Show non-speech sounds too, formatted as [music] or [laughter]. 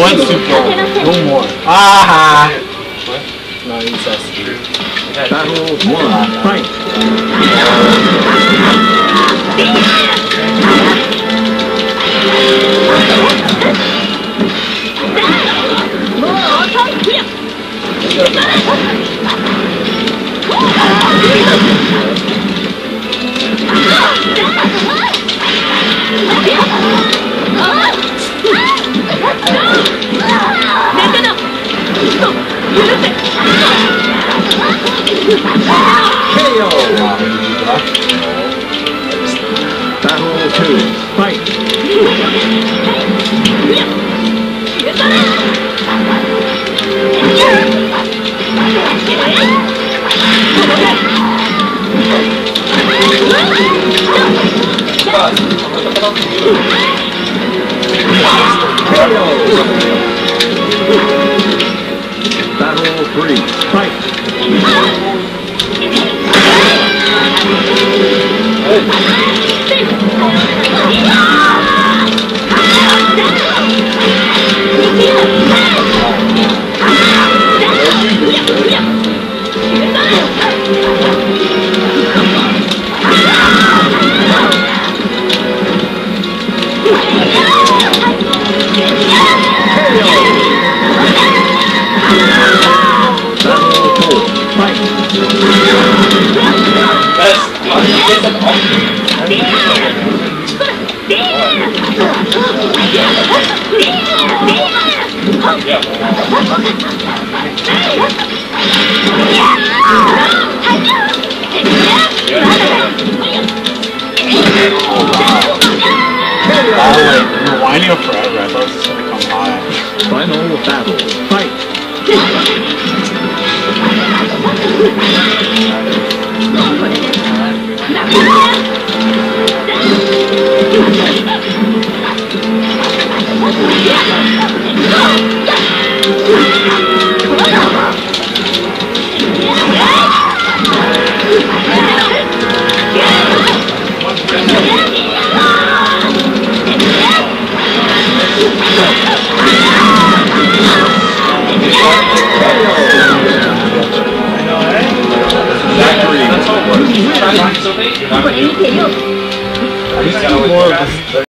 One super. No more. Ah! What? No, he says three. Battle one. Fight. KO. Battle two. Fight. Battle three. Fight. Yeah. battle, like, rewind your forever. I thought was gonna come high. Final battle. Fight! [laughs] Are you more of this?